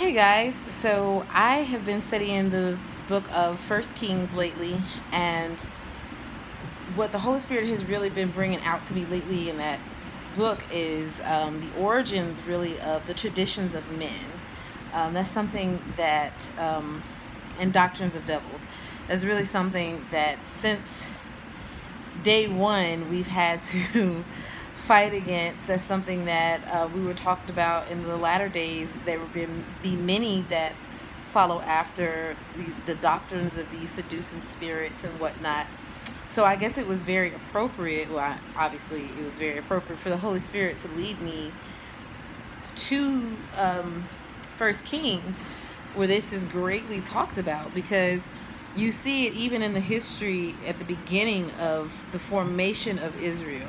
Hey guys, so I have been studying the book of First Kings lately, and what the Holy Spirit has really been bringing out to me lately in that book is um, the origins, really, of the traditions of men. Um, that's something that, um, and doctrines of devils, that's really something that since day one we've had to fight against. That's something that uh, we were talked about in the latter days. There will be, be many that follow after the, the doctrines of these seducing spirits and whatnot. So I guess it was very appropriate. Well, obviously, it was very appropriate for the Holy Spirit to lead me to um, First Kings, where this is greatly talked about because you see it even in the history at the beginning of the formation of Israel.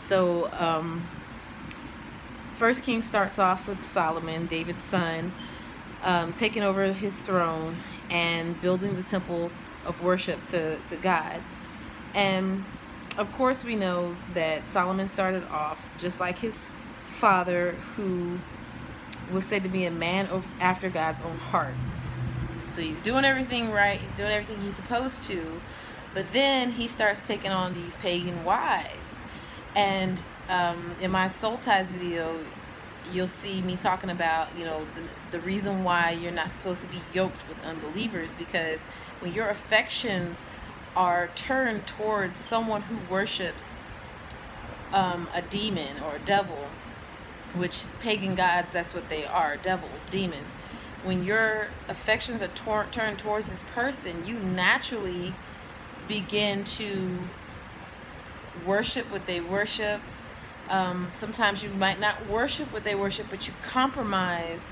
So, um, First King starts off with Solomon, David's son, um, taking over his throne and building the temple of worship to, to God. And of course, we know that Solomon started off just like his father, who was said to be a man of, after God's own heart. So he's doing everything right, he's doing everything he's supposed to, but then he starts taking on these pagan wives and um, in my soul ties video, you'll see me talking about, you know, the, the reason why you're not supposed to be yoked with unbelievers because when your affections are turned towards someone who worships um, a demon or a devil, which pagan gods, that's what they are devils, demons. When your affections are turned towards this person, you naturally begin to worship what they worship. Um, sometimes you might not worship what they worship, but you compromise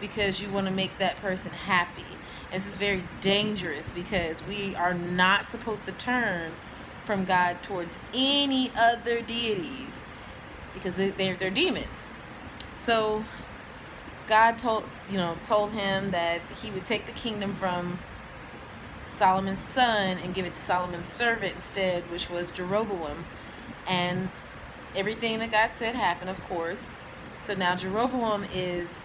because you want to make that person happy. This is very dangerous because we are not supposed to turn from God towards any other deities because they, they're, they're demons. So God told you know told him that he would take the kingdom from Solomon's son and give it to Solomon's servant instead, which was Jeroboam. And everything that God said happened, of course. So now Jeroboam is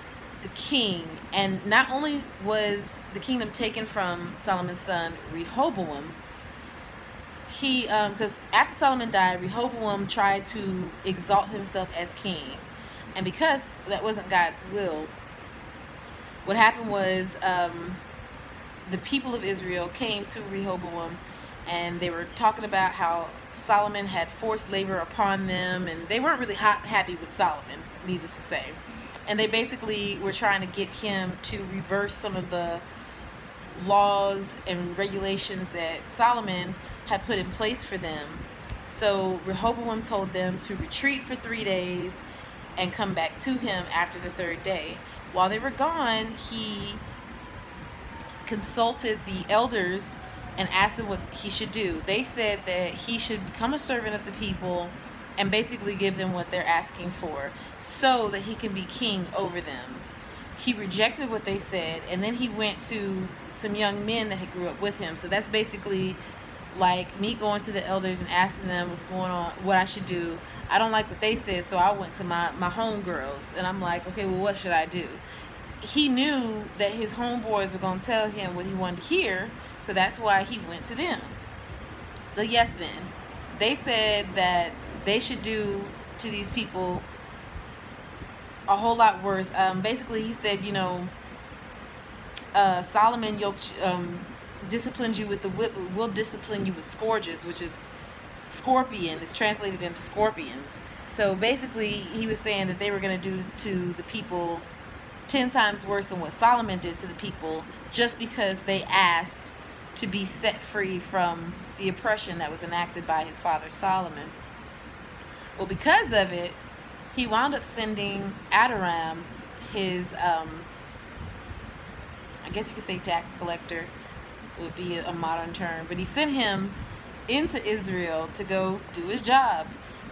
the king. And not only was the kingdom taken from Solomon's son, Rehoboam, he, because um, after Solomon died, Rehoboam tried to exalt himself as king. And because that wasn't God's will, what happened was um, the people of Israel came to Rehoboam and they were talking about how Solomon had forced labor upon them and they weren't really ha happy with Solomon, needless to say. And they basically were trying to get him to reverse some of the laws and regulations that Solomon had put in place for them. So Rehoboam told them to retreat for three days and come back to him after the third day. While they were gone, he consulted the elders and asked them what he should do. They said that he should become a servant of the people and basically give them what they're asking for so that he can be king over them. He rejected what they said and then he went to some young men that had grew up with him. So that's basically like me going to the elders and asking them what's going on, what I should do. I don't like what they said, so I went to my, my homegirls and I'm like, okay, well, what should I do? He knew that his homeboys were going to tell him what he wanted to hear, so that's why he went to them. The yes men, they said that they should do to these people a whole lot worse. Um, basically, he said, you know, uh, Solomon yoked, um, disciplined you with the whip, will discipline you with scourges, which is scorpion. It's translated into scorpions. So basically, he was saying that they were going to do to the people 10 times worse than what Solomon did to the people just because they asked to be set free from the oppression that was enacted by his father Solomon. Well, because of it, he wound up sending Adoram, his, um, I guess you could say tax collector, would be a modern term, but he sent him into Israel to go do his job.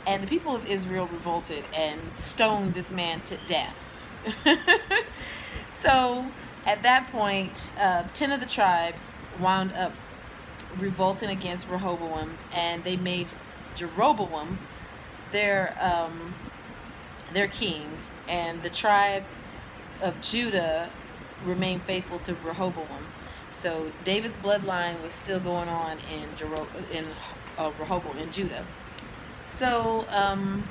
And the people of Israel revolted and stoned this man to death. so at that point, uh, 10 of the tribes wound up revolting against Rehoboam and they made Jeroboam their um, their king and the tribe of Judah remained faithful to Rehoboam. So David's bloodline was still going on in Jero- in uh, Rehoboam in Judah. So um,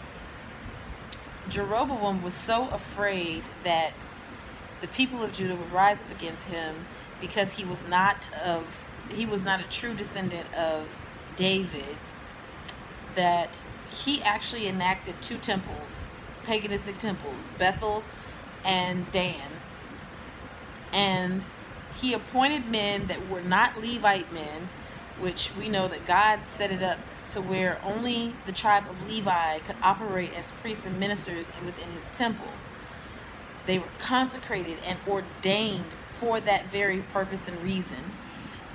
Jeroboam was so afraid that the people of Judah would rise up against him because he was not of he was not a true descendant of David that he actually enacted two temples, paganistic temples, Bethel and Dan. And he appointed men that were not Levite men, which we know that God set it up to where only the tribe of Levi could operate as priests and ministers within his temple. They were consecrated and ordained for that very purpose and reason.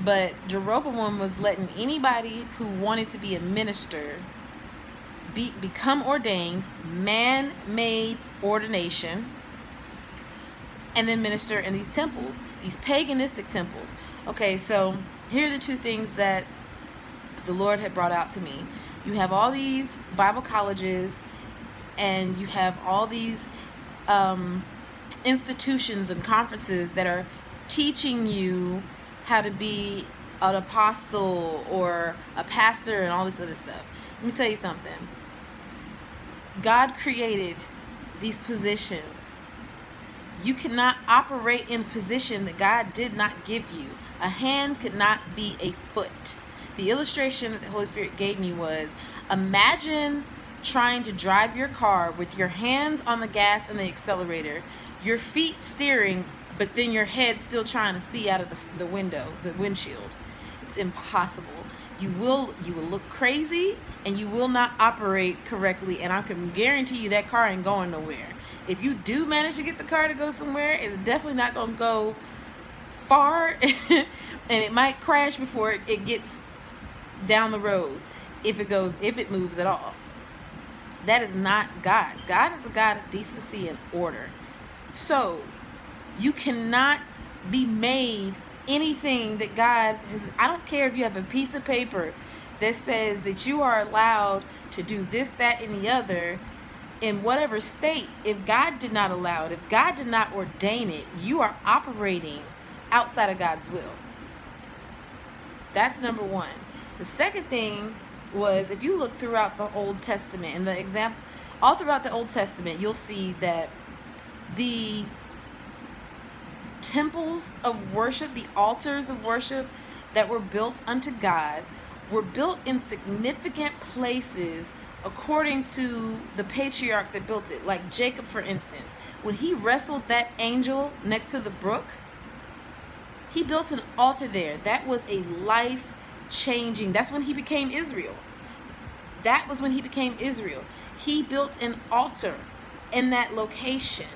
But Jeroboam was letting anybody who wanted to be a minister be, become ordained, man made ordination, and then minister in these temples, these paganistic temples. Okay, so here are the two things that the Lord had brought out to me. You have all these Bible colleges, and you have all these um, institutions and conferences that are teaching you how to be an apostle or a pastor and all this other stuff. Let me tell you something. God created these positions. You cannot operate in position that God did not give you. A hand could not be a foot. The illustration that the Holy Spirit gave me was imagine trying to drive your car with your hands on the gas and the accelerator, your feet steering, but then your head still trying to see out of the, the window, the windshield. It's impossible. You will you will look crazy and you will not operate correctly and I can guarantee you that car ain't going nowhere. If you do manage to get the car to go somewhere, it's definitely not going to go far and it might crash before it gets down the road if it goes if it moves at all. That is not God. God is a God of decency and order. So, you cannot be made anything that God has. I don't care if you have a piece of paper that says that you are allowed to do this, that, and the other in whatever state. If God did not allow it, if God did not ordain it, you are operating outside of God's will. That's number one. The second thing was if you look throughout the Old Testament and the example all throughout the Old Testament, you'll see that the temples of worship, the altars of worship that were built unto God, were built in significant places according to the patriarch that built it. Like Jacob, for instance, when he wrestled that angel next to the brook, he built an altar there. That was a life changing. That's when he became Israel. That was when he became Israel. He built an altar in that location.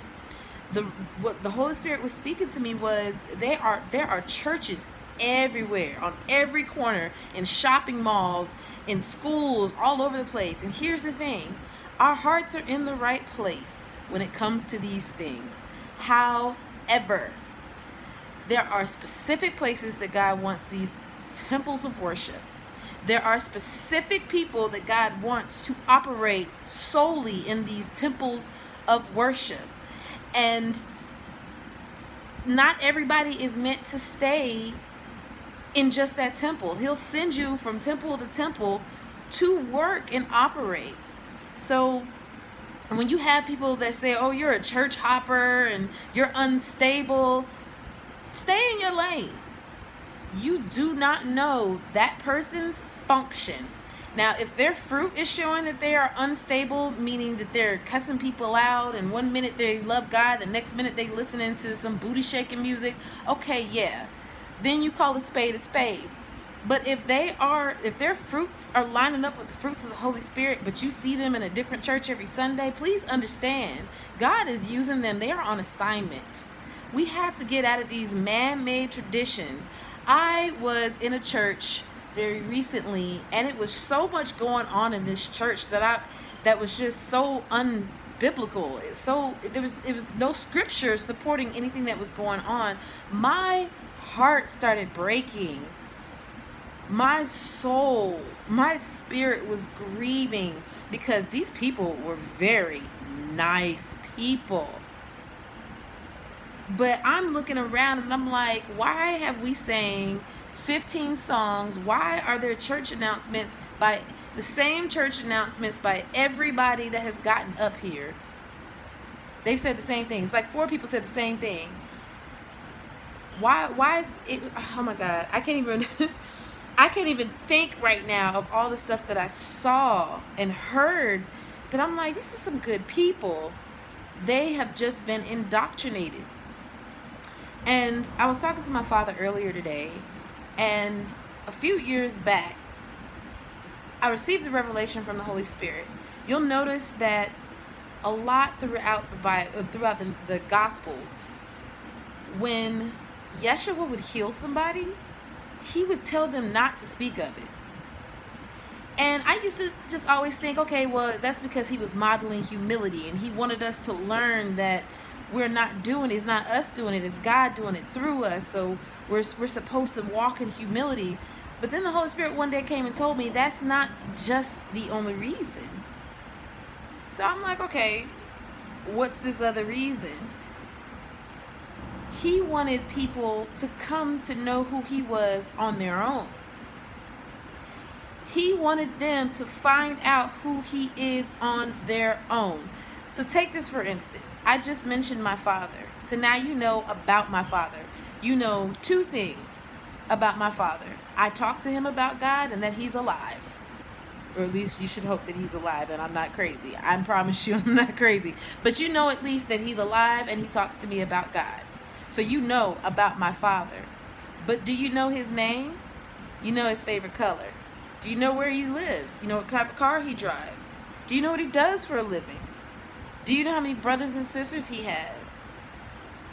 The what the Holy Spirit was speaking to me was there are there are churches everywhere on every corner in shopping malls in schools all over the place and here's the thing our hearts are in the right place when it comes to these things however there are specific places that god wants these temples of worship. There are specific people that God wants to operate solely in these temples of worship. And not everybody is meant to stay in just that temple. He'll send you from temple to temple to work and operate. So when you have people that say, oh, you're a church hopper and you're unstable, stay in your lane you do not know that person's function. Now, if their fruit is showing that they are unstable, meaning that they're cussing people out, and one minute they love God, the next minute they listening to some booty shaking music, okay, yeah. Then you call a spade a spade. But if they are, if their fruits are lining up with the fruits of the Holy Spirit, but you see them in a different church every Sunday, please understand God is using them. They are on assignment. We have to get out of these man made traditions I was in a church very recently and it was so much going on in this church that I that was just so unbiblical. So there was it was no scripture supporting anything that was going on. My heart started breaking. My soul, my spirit was grieving because these people were very nice people. But I'm looking around and I'm like, why have we sang 15 songs? Why are there church announcements by the same church announcements by everybody that has gotten up here? They've said the same thing. It's like four people said the same thing. Why why is it oh my god, I can't even I can't even think right now of all the stuff that I saw and heard that I'm like, this is some good people. They have just been indoctrinated. And I was talking to my father earlier today, and a few years back, I received the revelation from the Holy Spirit. You'll notice that a lot throughout the Bible, uh, throughout the, the Gospels, when Yeshua would heal somebody, he would tell them not to speak of it. And I used to just always think, okay, well, that's because he was modeling humility and he wanted us to learn that we're not doing it. It's not us doing it. It's God doing it through us. So we're, we're supposed to walk in humility. But then the Holy Spirit one day came and told me that's not just the only reason. So I'm like, okay, what's this other reason? He wanted people to come to know who he was on their own. He wanted them to find out who he is on their own. So take this for instance. I just mentioned my father. So now you know about my father. You know two things about my father. I talked to him about God and that he's alive. Or at least you should hope that he's alive and I'm not crazy. I promise you I'm not crazy. But you know at least that he's alive and he talks to me about God. So you know about my father. But do you know his name? You know his favorite color. Do you know where he lives? You know what kind of car he drives? Do you know what he does for a living? Do you know how many brothers and sisters he has?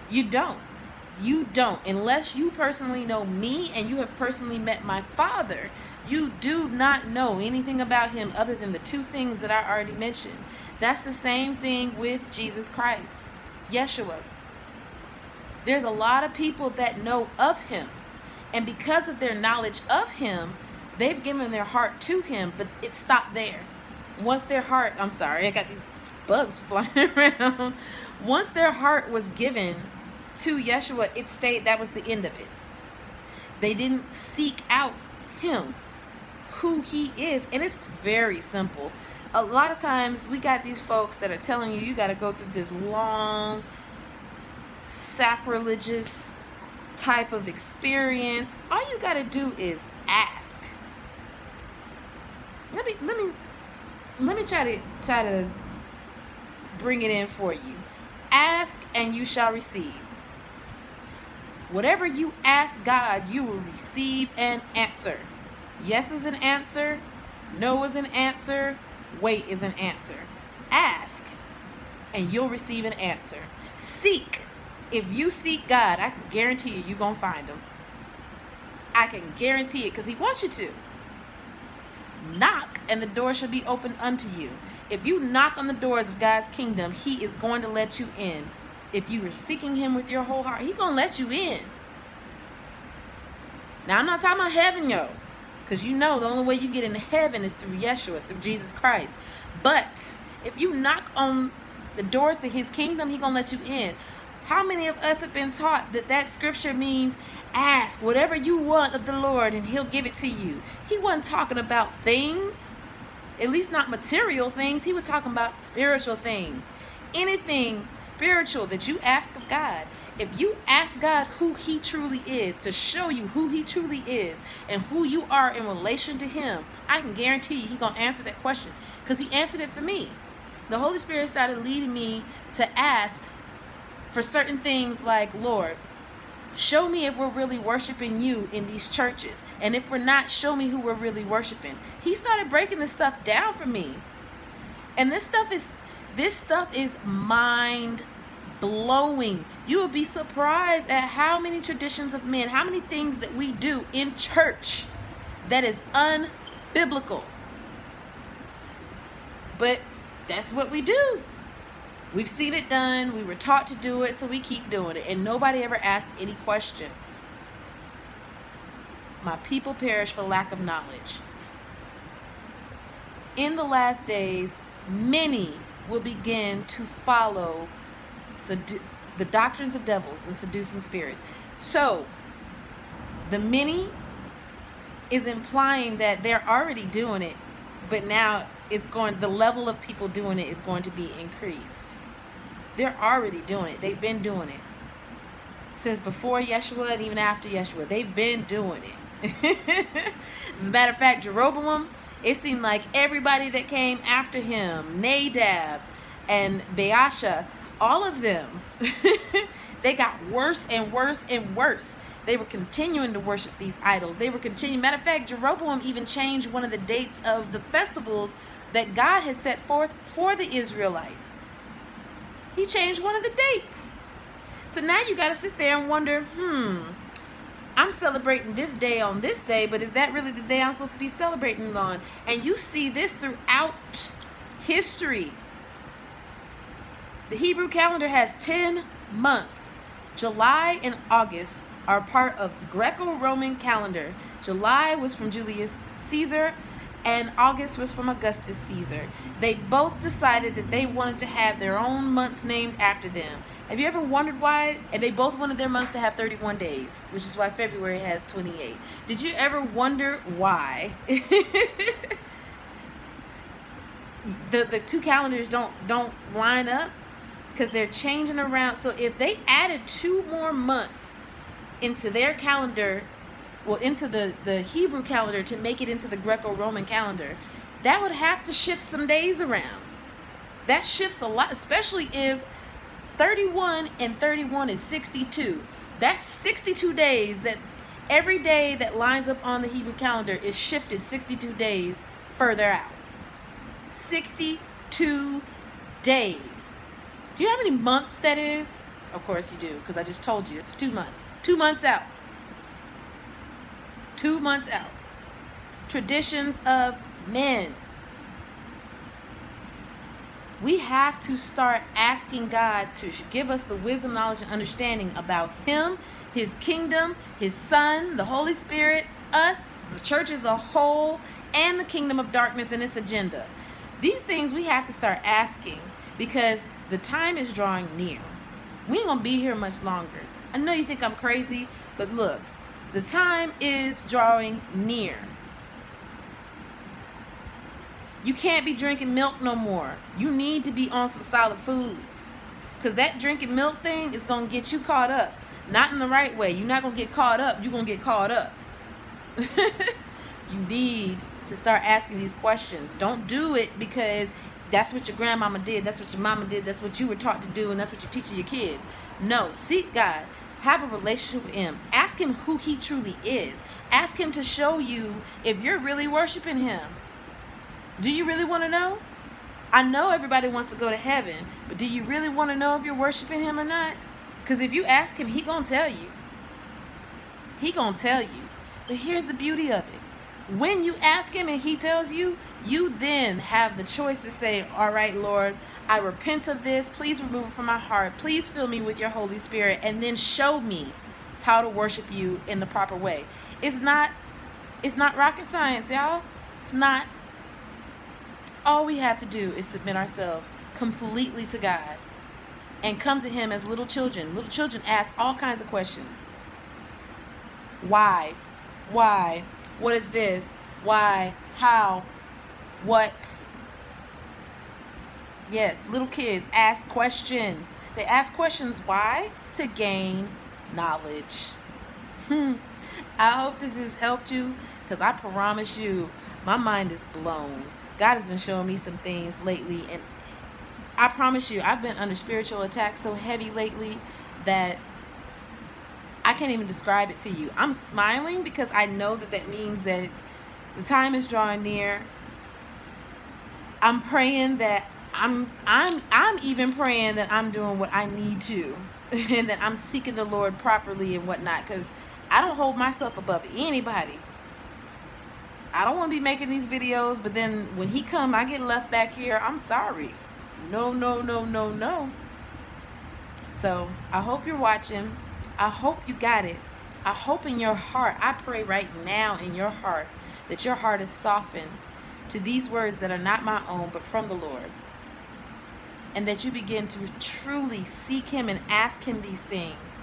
You don't. You don't. Unless you personally know me and you have personally met my father, you do not know anything about him other than the two things that I already mentioned. That's the same thing with Jesus Christ, Yeshua. There's a lot of people that know of him. And because of their knowledge of him, they've given their heart to him, but it stopped there. Once their heart, I'm sorry, I got these bugs flying around. Once their heart was given to Yeshua, it stayed, that was the end of it. They didn't seek out him, who he is. And it's very simple. A lot of times we got these folks that are telling you, you got to go through this long, sacrilegious type of experience. All you got to do is ask let me let me let me try to try to bring it in for you. Ask and you shall receive. Whatever you ask God, you will receive an answer. Yes is an answer. No is an answer. Wait is an answer. Ask and you'll receive an answer. Seek. If you seek God, I can guarantee you, you're going to find him. I can guarantee it because he wants you to. Knock, and the door shall be opened unto you. If you knock on the doors of God's kingdom, He is going to let you in. If you are seeking Him with your whole heart, He's going to let you in. Now, I'm not talking about heaven, yo. Because you know the only way you get into heaven is through Yeshua, through Jesus Christ. But if you knock on the doors to his kingdom, He's going to let you in. How many of us have been taught that that scripture means ask whatever you want of the Lord and he'll give it to you? He wasn't talking about things, at least not material things. He was talking about spiritual things. Anything spiritual that you ask of God, if you ask God who he truly is, to show you who he truly is and who you are in relation to him, I can guarantee you he's going to answer that question because he answered it for me. The Holy Spirit started leading me to ask for certain things like, Lord, show me if we're really worshiping you in these churches. And if we're not, show me who we're really worshiping. He started breaking this stuff down for me. And this stuff is this stuff is mind blowing. You will be surprised at how many traditions of men, how many things that we do in church that is unbiblical. But that's what we do. We've seen it done. We were taught to do it, so we keep doing it. And nobody ever asks any questions. My people perish for lack of knowledge. In the last days, many will begin to follow the doctrines of devils and seducing spirits. So, the many is implying that they're already doing it, but now it's going the level of people doing it is going to be increased. They're already doing it. They've been doing it since before Yeshua and even after Yeshua. They've been doing it. As a matter of fact, Jeroboam, it seemed like everybody that came after him, Nadab and Baasha, all of them, they got worse and worse and worse. They were continuing to worship these idols. They were continuing. Matter of fact, Jeroboam even changed one of the dates of the festivals that God had set forth for the Israelites. He changed one of the dates. So now you got to sit there and wonder, hmm, I'm celebrating this day on this day, but is that really the day I'm supposed to be celebrating on? And you see this throughout history. The Hebrew calendar has 10 months. July and August are part of Greco-Roman calendar. July was from Julius Caesar and August was from Augustus Caesar. They both decided that they wanted to have their own months named after them. Have you ever wondered why? And they both wanted their months to have 31 days, which is why February has 28. Did you ever wonder why? the the two calendars don't don't line up because they're changing around. So if they added two more months into their calendar, well, into the, the Hebrew calendar to make it into the Greco-Roman calendar, that would have to shift some days around. That shifts a lot, especially if 31 and 31 is 62. That's 62 days that every day that lines up on the Hebrew calendar is shifted 62 days further out. 62 days. Do you know how many months that is? Of course you do, because I just told you it's two months. Two months out. Two months out. Traditions of men. We have to start asking God to give us the wisdom, knowledge, and understanding about Him, His kingdom, His Son, the Holy Spirit, us, the church as a whole, and the kingdom of darkness and its agenda. These things we have to start asking because the time is drawing near. We ain't gonna be here much longer. I know you think I'm crazy, but look, the time is drawing near. You can't be drinking milk no more. You need to be on some solid foods. Because that drinking milk thing is going to get you caught up. Not in the right way. You're not going to get caught up. You're going to get caught up. you need to start asking these questions. Don't do it because that's what your grandmama did. That's what your mama did. That's what you were taught to do. And that's what you're teaching your kids. No, seek God. Have a relationship with Him. Ask Him who He truly is. Ask Him to show you if you're really worshiping Him. Do you really want to know? I know everybody wants to go to heaven, but do you really want to know if you're worshiping Him or not? Because if you ask Him, He gonna tell you. He gonna tell you. But here's the beauty of it when you ask him and he tells you, you then have the choice to say, All right, Lord, I repent of this. Please remove it from my heart. Please fill me with your Holy Spirit and then show me how to worship you in the proper way. It's not it's not rocket science, y'all. It's not. All we have to do is submit ourselves completely to God and come to him as little children. Little children ask all kinds of questions. Why? Why? What is this? Why? How? What? Yes, little kids ask questions. They ask questions. Why? To gain knowledge. Hmm. I hope that this helped you because I promise you, my mind is blown. God has been showing me some things lately, and I promise you, I've been under spiritual attack so heavy lately that can't even describe it to you. I'm smiling because I know that that means that the time is drawing near. I'm praying that I'm I'm I'm even praying that I'm doing what I need to and that I'm seeking the Lord properly and whatnot because I don't hold myself above anybody. I don't want to be making these videos, but then when he come, I get left back here. I'm sorry. No, no, no, no, no. So I hope you're watching. I hope you got it. I hope in your heart, I pray right now in your heart that your heart is softened to these words that are not my own, but from the Lord. and that you begin to truly seek Him and ask Him these things,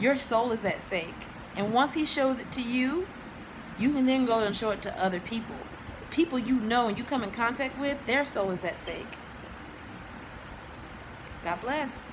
your soul is at stake. And once He shows it to you, you can then go and show it to other people. People you know and you come in contact with, their soul is at stake. God bless.